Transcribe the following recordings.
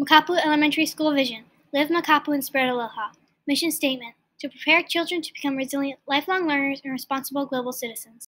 Mokapu Elementary School Vision Live Mokapu and Spread Aloha. Mission Statement To prepare children to become resilient, lifelong learners and responsible global citizens.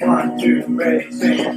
One, two, three,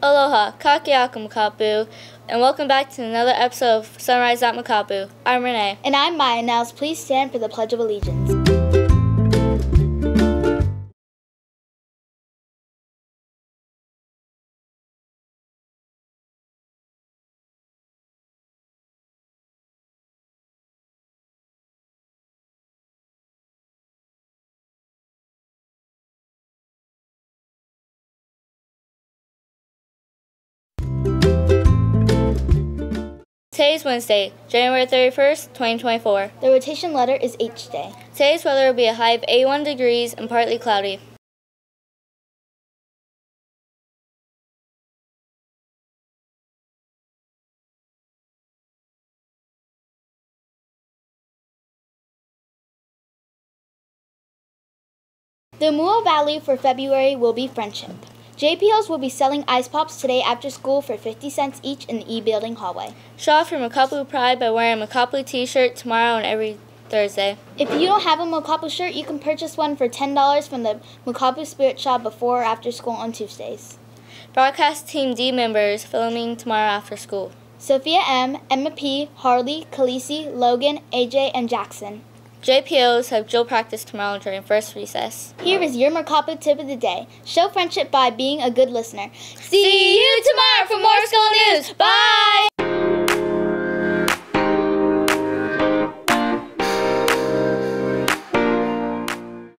Aloha, kakahiaka Mokapu, and welcome back to another episode of Sunrise at Mokapu. I'm Renee. And I'm Maya Nels. Please stand for the Pledge of Allegiance. Today is Wednesday, January 31st, 2024. The rotation letter is H day. Today's weather will be a high of 81 degrees and partly cloudy. The mua value for February will be friendship. JPLs will be selling ice pops today after school for 50 cents each in the E building hallway. Show off your Mokapu Pride by wearing a Mokapu t shirt tomorrow and every Thursday. If you don't have a Mokapu shirt, you can purchase one for $10 from the Mokapu Spirit Shop before or after school on Tuesdays. Broadcast Team D members filming tomorrow after school. Sophia M., Emma P., Harley, Khaleesi, Logan, AJ, and Jackson. JPOs have drill practice tomorrow during first recess. Here is your Mokapu tip of the day. Show friendship by being a good listener. See you tomorrow for more school news. Bye!